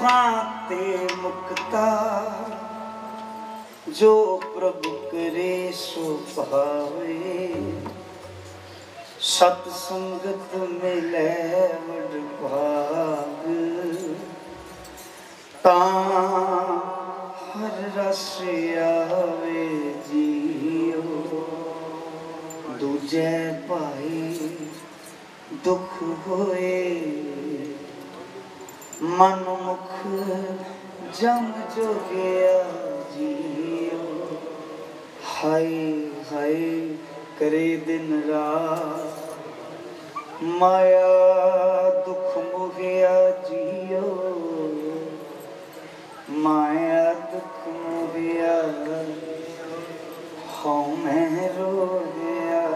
بھانتے مکتا، جو پربھو کرے سو پاوے ست سنگت ملے وڈ بھاگ۔ تاں ہر رس آوے جیو۔ دوجے پائی دکھ ہوئے۔ من مکھ جم جو گیا جیو ہائی ہائی کرے دن رات مایا دکھ گیا جیو مایا دکھ گیا ہاں میں رو گیا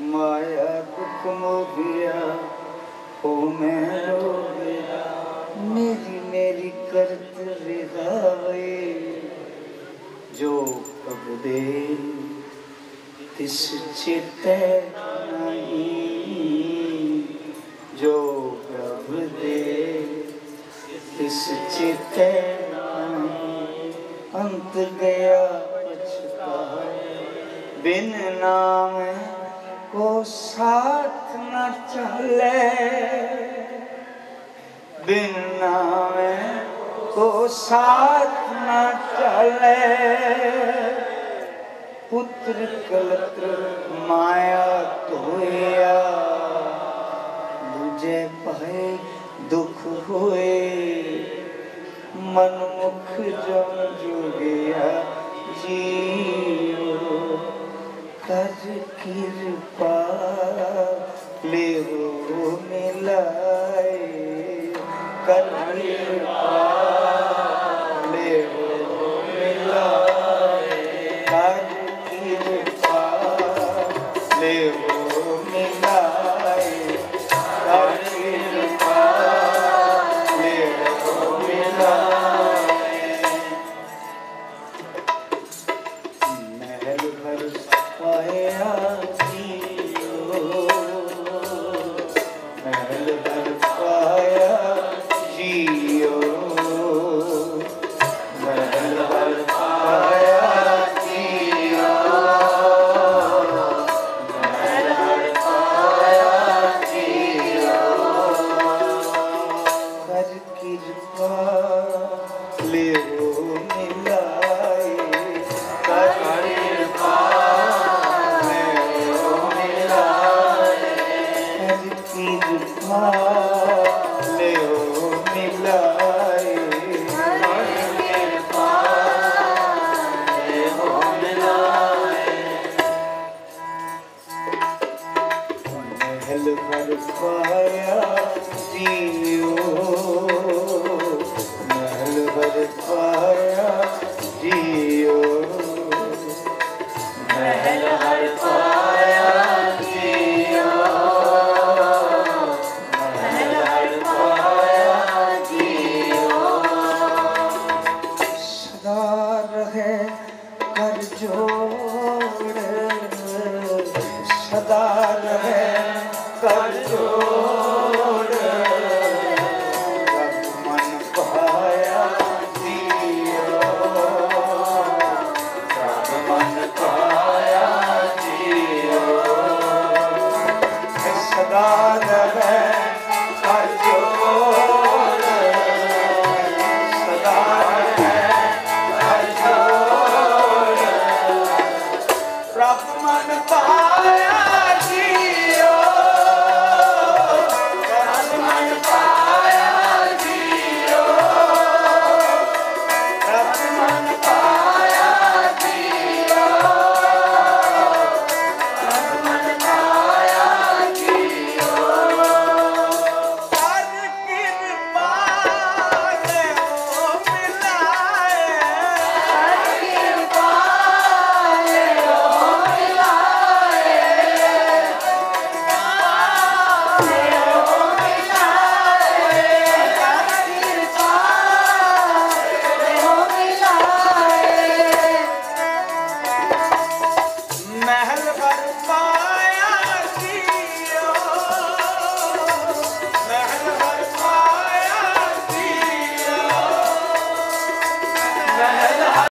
مایا دکھ گیا ہو میں کرت رہاوے جو کب دے تس چتے نہیں، جو کب دے تس چتے نہیں۔ انت گیا پچھتا بن نام کو ساتھ نہ چلے۔ بن نام کو ساتھ نہ چلے۔ پتر کلتر مایا دھویا۔ دجے پہے دکھ ہوئے۔ من مکھ جم جو گیا جیو۔ کر کرپا لے ہو ملائے کر کرپا fire. God.